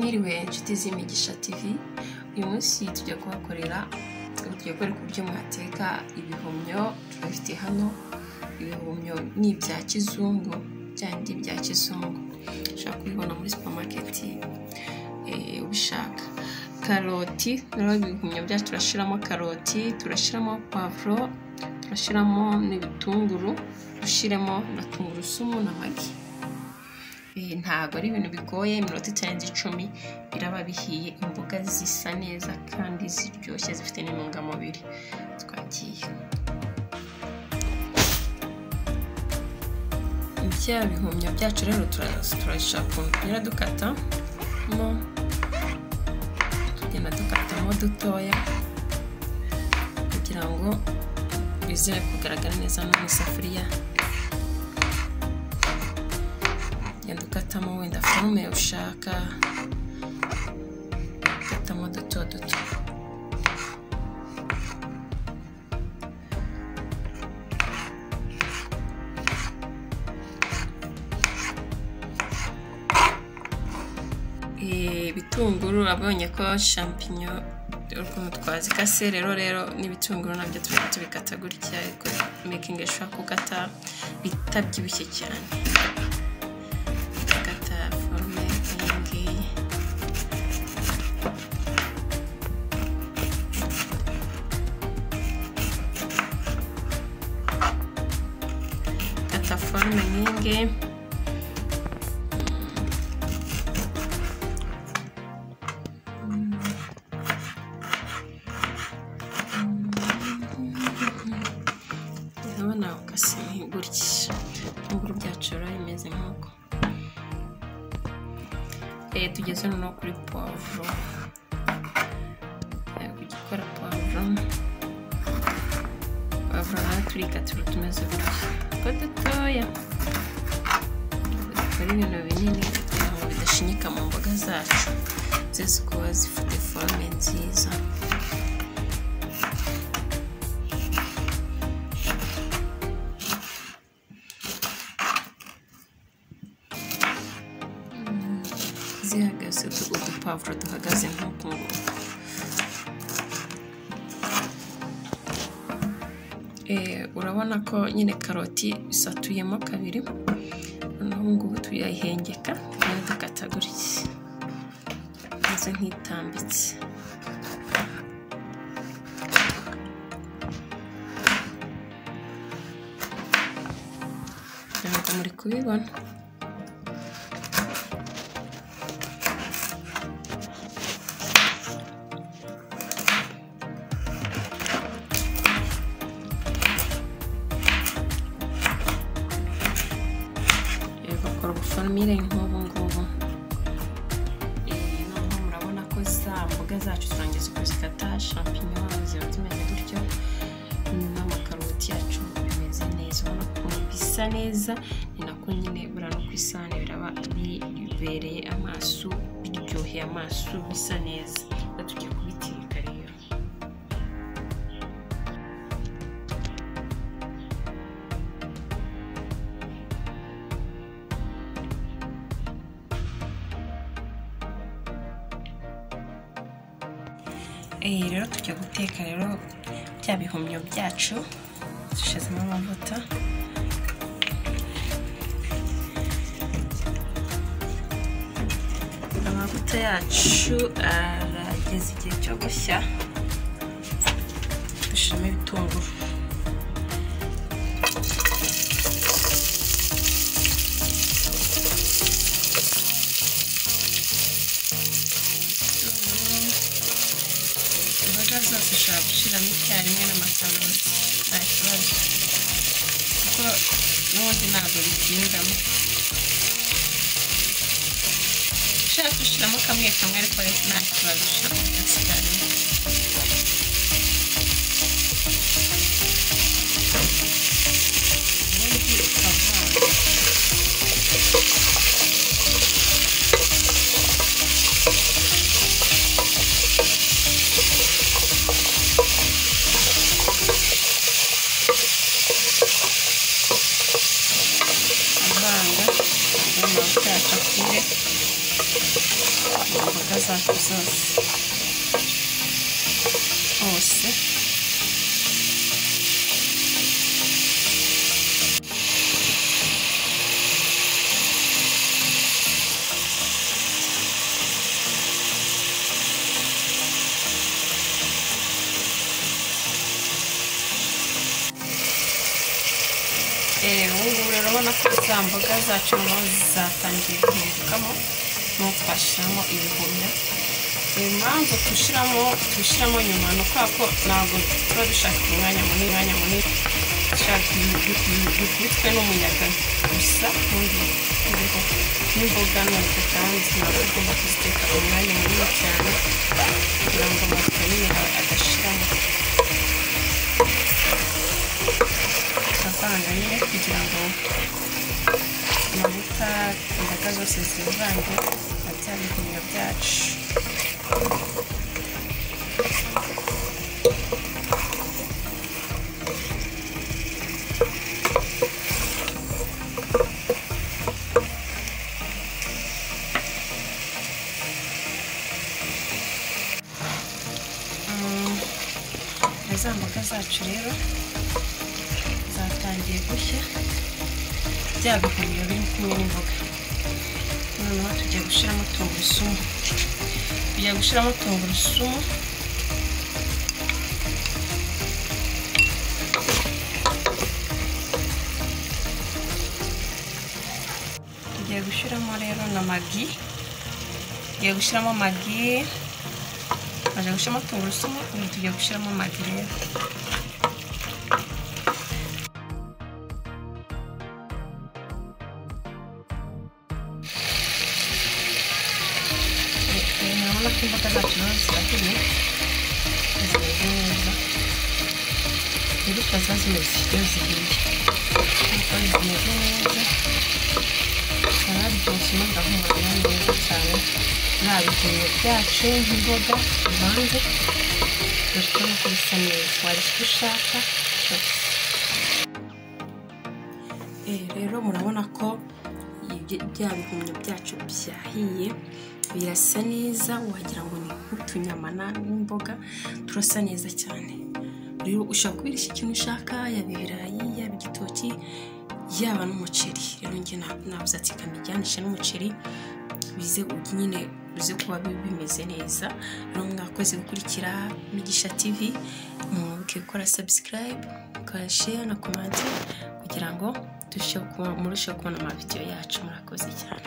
mwiriwe inshuti z'imigisha tv uyu munsi tujya kuhakorera tugiye kwereka uburyo mwateka ibihumyo turabifite hano. Ibihumyo ni ibya kizungu byandi bya kizungu. Ushobora kubibona muri supamaketi ubishaka. Karoti rero ibihumyo byacu turashyiramo karoti turashyiramo pavuro turashyiramo n'ibitunguru dushyiremo na tungurusumu na magi. Ntabwo ari ibintu bigoye iminota itarenze icumi biraba bihiye imboga zisa neza kandi ziryoshye zifite n'intungamubiri. Twagiye. Bya bihumyo byacu rero turashaka ukuntu tunyura dukatamo tugenda dukatamo dutoya. Kugira ngo bize kugaragara neza mu isafuriya. Genda ukatamo wenda forume ushaka. Ukatamo duto duto ibitunguru abonye ko shampinyo ukuntu twazikase rero rero n'ibitunguru na byo tuba tubikata gutya ariko mekingi ishobora bitabyibushye cyane. Forume nk'iyi ngiyi urabona ukase gutya. Ibitunguru byacu rero bimeze nk'uko tugeze noneho kuri puwavuro. Kugikora puwavuro. Puwavuro na yo turikatira tumeze gutya. Utwo dutoya. Dukora ibintu binini kugira ngo bidashinyika mu mboga zacu. Zizi kuba zifite forome nziza. Zihagaze udupavuro duhagaze nk'uku nguku urabona ko nyine karoti isatuyemo kabiri. Ubu ngubu tuyayihengeka tugenda dukata gutya imeze nk'itambitse ntabwo muri kubibona. Ubuforomire nk'ubu ngubu noneho murabona ko za mboga zacu turangiza kuzikata shampinyo ziba zimeze gutyo n'amakaroti yacu bimeze neza ubona ukuntu bisa neza ni nako nyine buriya no ku isahani biraba bibereye amaso biryoheye amaso bisa neza rero tujya guteka rero bya bihumyo byacu. Dushyizemo amavuta. Amavuta yacu arageze igihe cyo gushya. Dushyiramo ibitunguru. Gushyiramo icyarimwe n'amakaroti nta kibazo kuko n'ubundi ntabwo bitindamo ushaka gushyiramo kamwe kamwe ariko nta kibazo ushyiramo byose zose hose ubu rero urabona ko za mboga zacu zatangiye guhindukamo twashyiramo ibihumyo. Impamvu tubishyiramo tubishyiramo nyuma ni ukubera ko ntabwo tuba dushaka umwanya munini umwanya munini. Bikubitwe n'umuyaga gusa ubundi turiho n'imboga nuko kandi ntabwo tugomba kuziteka umwanya munini cyane kugira ngo amavuta nyine adashiramo. Turavanga nyine kugira ngo amavuta imboga zose zivange bya bihumyo byacu. Biri kumwe n'imboga noneho tugiye gushyiramo tungurusumu tugiye gushyiramo tungurusumu tugiye gushyiramo rero na magi tugiye gushyiramo magi tumaze gushyiramo tungurusumu tugiye gushyiramo magi rero urabona ko imboga zacu na zo zirahiye zimeze neza imbuto ziba zimeze iyo zihiye imbuto zimeze neza zikaba biryoshye n'agahumura neza cyane nta bihumyo byacu nk'imboga bivanze dore ko nuko bisa neza wari icyo ushaka cyose rero murabona ko bya bihumyo byacu byahiye birasa neza wagira ngo ni nk'utunyama n'imboga turasa neza cyane. Rero ushobora kubirisha ikintu ushaka yaba ibirayi yaba igitoki yaba n'umuceri. Rero njye nabuze ati kamijyanisha n'umuceri bize nyine bize kuba bimeze neza. Rero mwakoze gukurikira migisha tv mwibuke gukora subscribe mukashare na komante kugira ngo murusheho kubona amavidewo yacu murakoze cyane.